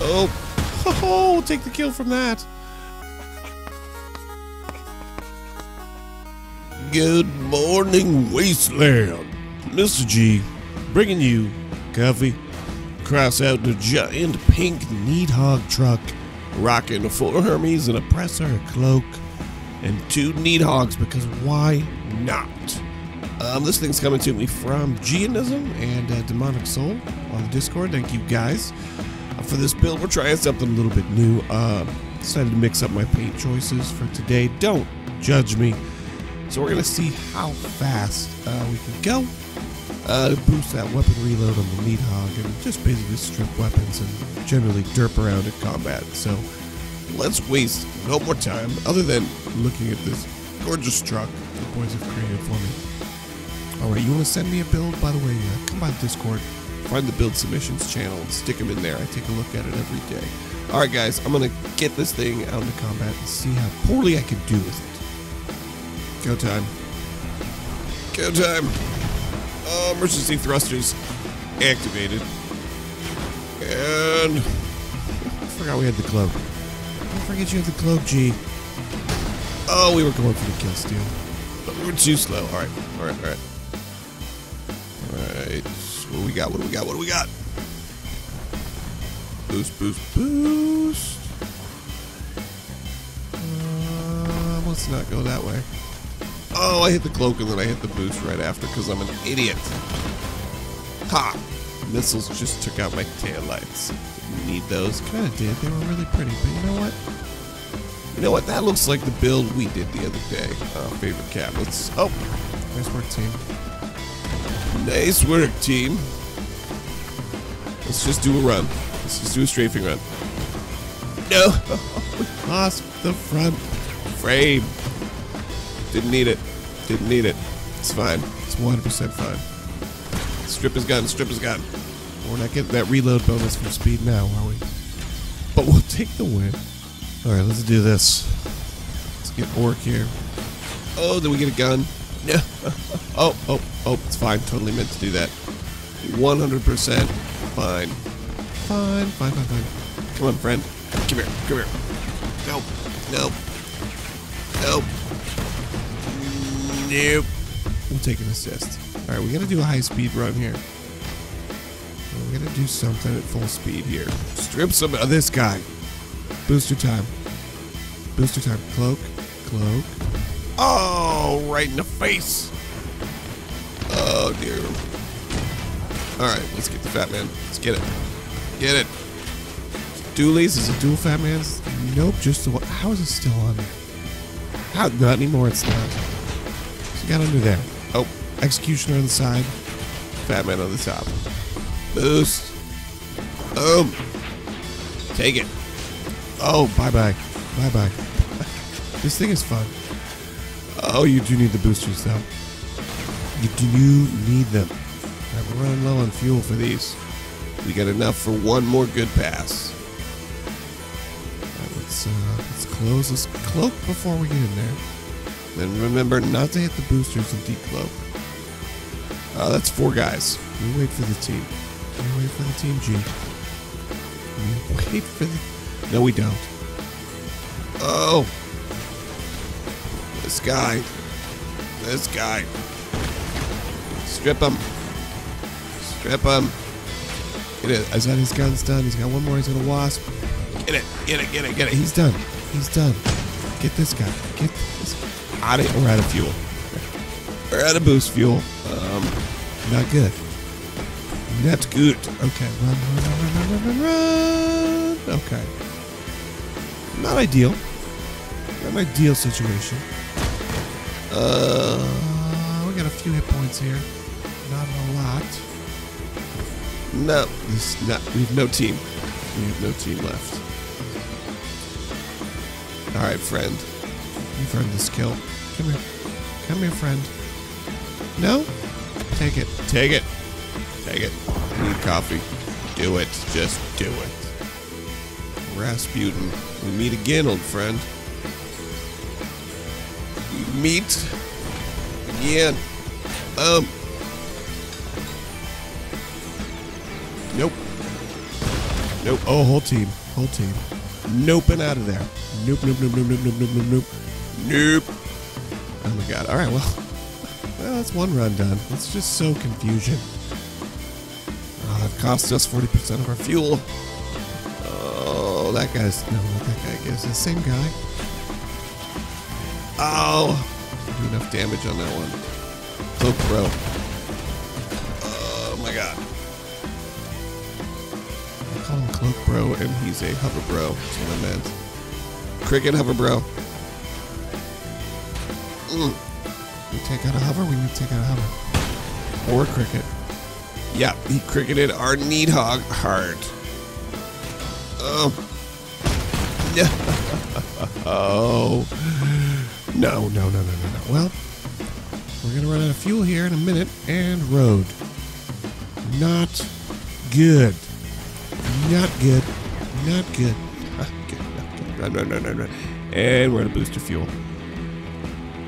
Oh, oh, take the kill from that. Good morning, Wasteland. Mr. G, bringing you coffee. Crossout the giant pink Nidhogg truck, rocking four Hermes, an oppressor, a cloak, and two Nidhoggs because why not? Um, this thing's coming to me from Gianism and uh, Demonic Soul on the Discord. Thank you guys. For this build, we're trying something a little bit new. Uh, decided to mix up my paint choices for today. Don't judge me. So we're going to see how fast uh, we can go. Uh, boost that weapon reload on the Nidhogg and just basically strip weapons and generally derp around in combat. So let's waste no more time other than looking at this gorgeous truck the boys have created for me. All right, you want to send me a build? By the way, uh, come by the Discord, find the build submissions channel, and stick them in there. I take a look at it every day. All right, guys, I'm gonna get this thing out into combat and see how poorly I can do with it. Go time. Go time. Uh, emergency thrusters activated. And I forgot we had the cloak. Don't forget you have the cloak, G. Oh, we were going for the kill steal. But we were too slow. Alright, alright, alright. Alright. What do we got? What do we got? What do we got? Boost, boost, boost. Uh, let's not go that way. Oh, I hit the cloak and then I hit the boost right after because I'm an idiot. Ha! Missiles just took out my tail lights. Didn't need those. Kind of did. They were really pretty. But you know what? You know what? That looks like the build we did the other day. Uh, favorite cap. Let's. Oh, nice work, team. Nice work, team. Let's just do a run. Let's just do a strafing run. No, we lost the front frame. Didn't need it. Didn't need it. It's fine. It's 100% fine. Strip his gun. Strip his gun. We're not getting that reload bonus from speed now, are we? But we'll take the win. All right, let's do this. Let's get Orc here. Oh, did we get a gun? No. oh, oh, oh, it's fine. Totally meant to do that. 100% fine. Fine, fine, fine, fine. Come on, friend. Come here, come here. Nope, nope, nope. Nope. We'll take an assist. All right, we got to do a high speed run here. We're gonna do something at full speed here. Strip some of this guy. Booster time. Booster time. Cloak. Cloak. Oh, right in the face. Oh dear. All right, let's get the fat man. Let's get it. Get it. Dualies is a dual fat man's. Nope, just the one. How is it still on there? How? Not anymore. It's not. So got under there. Oh, executioner on the side. Fat man on the top. Boost. Boom. Take it. Oh, bye bye. Bye bye. this thing is fun. Oh, you do need the boosters, though. You do need them. We're running low on fuel for these. We got enough for one more good pass. Right, let's uh, let's close this cloak before we get in there. Then remember not to hit the boosters and decloak. Uh, that's four guys. We wait for the team. We wait for the team G. We wait for the. No, we don't. Oh. This guy. This guy. Strip him. Strip him. Get it. Is that his gun's done? He's got one more. He's got a wasp. Get it. Get it. Get it. Get it. He's done. He's done. Get this guy. Get this. Out of. We're out of fuel. We're out of boost fuel. Um, not good. Not good. Okay. Run, run, run, run, run, run. Okay. Not ideal. Not ideal situation. Uh, we got a few hit points here. Not a lot. No, this not. We have no team. We have no team left. All right, friend. You've earned this kill. Come here. Come here, friend. No? Take it. Take it. Take it. I need coffee. Do it. Just do it. Rasputin. We meet again, old friend. We meet again. Um. Nope. Nope. Oh, whole team. Whole team. Nope and out of there. Nope, nope, nope, nope, nope, nope, nope, nope, nope. Nope. Oh my god. Alright, well. Well, that's one run done. Let's just so confusion. Oh, that cost us 40% of our fuel. Oh, that guy's. No, that guy. I guess the same guy. Oh. Enough damage on that one. Cloak bro. Oh my god. I call him Cloak Bro, and he's a Hover Bro. That's what I meant. Cricket Hover Bro. Mm. We take out a hover, we need to take out a hover. Or cricket. Yeah, he cricketed our Nidhogg hard. Oh. Yeah. Oh. No, no, no, no, no, no. Well, we're going to run out of fuel here in a minute and road. Not good. Not good. Not good. Run, run, run, run, run. And we're going to booster fuel.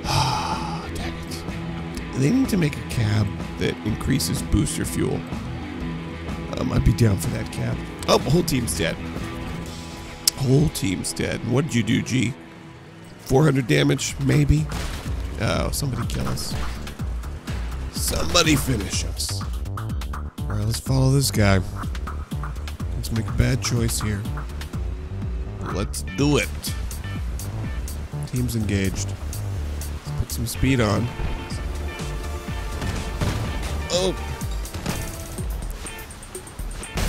Ah, dang it. They need to make a cab that increases booster fuel. Um, I'd be down for that cab. Oh, whole team's dead. Whole team's dead. What did you do, G? 400 damage, maybe? Oh, somebody kill us. Somebody finish us. Alright, let's follow this guy. Let's make a bad choice here. Let's do it. Team's engaged. Let's put some speed on. Oh.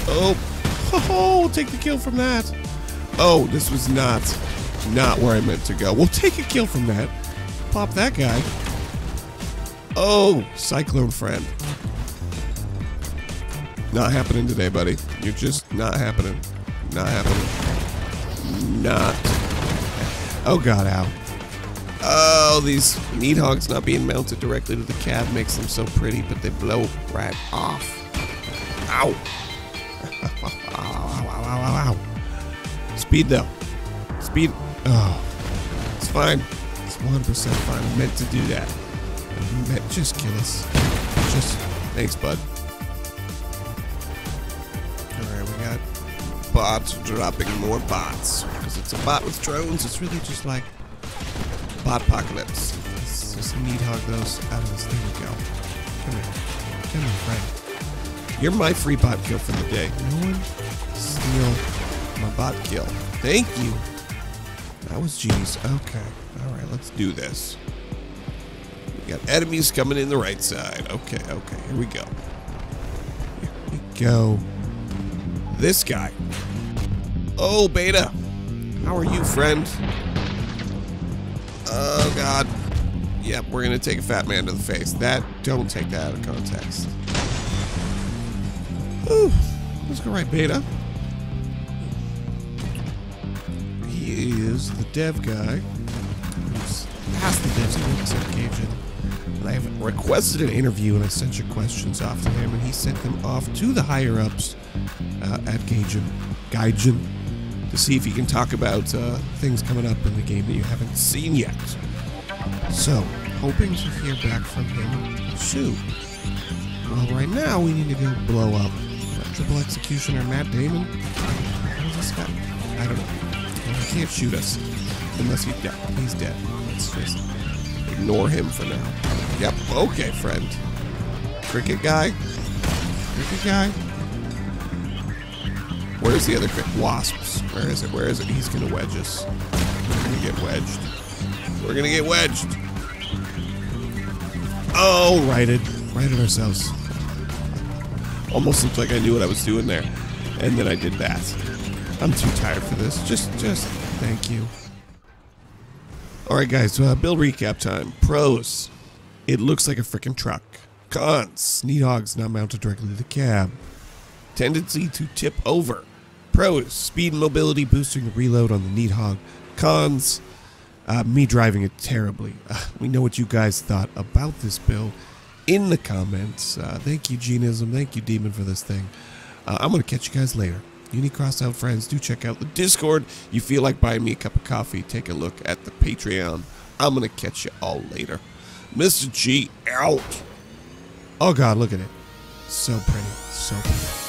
Oh. Oh, we'll take the kill from that. Oh, this was not, not where I meant to go. We'll take a kill from that. Pop that guy. Oh, Cyclone friend. Not happening today, buddy. You're just not happening. Not happening. Not. Oh god, ow. Oh, these Nidhoggs not being mounted directly to the cab makes them so pretty, but they blow right off. Ow. ow, ow, ow, ow, ow. Speed though. Speed. Oh. It's fine. It's 100% fine. I meant to do that. I meant just kill us. Just. Thanks, bud. Alright, we got bots dropping more bots. Because it's a bot with drones, it's really just like bot apocalypse. Let's just Nidhogg those out of this. There we go. Come here. Come here, friend. You're my free bot kill for the day. No one steal my bot kill. Thank you. That was G's. Okay. Alright, let's do this. We got enemies coming in the right side. Okay, okay. Here we go. Here we go. This guy. Oh, Beta. How are you, friend? Oh, God. Yep, we're going to take a fat man to the face. That, don't take that out of context. Ooh, let's go right, Beta. Is the dev guy. Who's past the devs. Works at Gaijin. And I have requested an interview and I sent your questions off to him and he sent them off to the higher ups uh, at Gaijin. Gaijin to see if he can talk about uh, things coming up in the game that you haven't seen yet. So, hoping to hear back from him soon. Well, right now we need to go blow up Triple Executioner Matt Damon. Who's this guy? I don't know. He can't shoot us unless he's dead. He's dead. Let's just ignore him for now. Yep. Okay, friend. Cricket guy. Cricket guy. Where's the other cricket? Wasps. Where is it? Where is it? He's gonna wedge us. We're gonna get wedged. We're gonna get wedged. Oh, righted. Righted ourselves. Almost looked like I knew what I was doing there. And then I did that. I'm too tired for this. Just, just, thank you. Alright guys, uh, build recap time. Pros. It looks like a freaking truck. Cons. Nidhogg's not mounted directly to the cab. Tendency to tip over. Pros. Speed and mobility boosting the reload on the Nidhogg. Cons. Uh, me driving it terribly. Uh, we know what you guys thought about this build in the comments. Uh, thank you, Gianism. Thank you, Demon, for this thing. Uh, I'm going to catch you guys later. Unicross out friends, do check out the Discord. You feel like buying me a cup of coffee, take a look at the Patreon. I'm going to catch you all later. Mr. G out. Oh, God, look at it. So pretty. So pretty.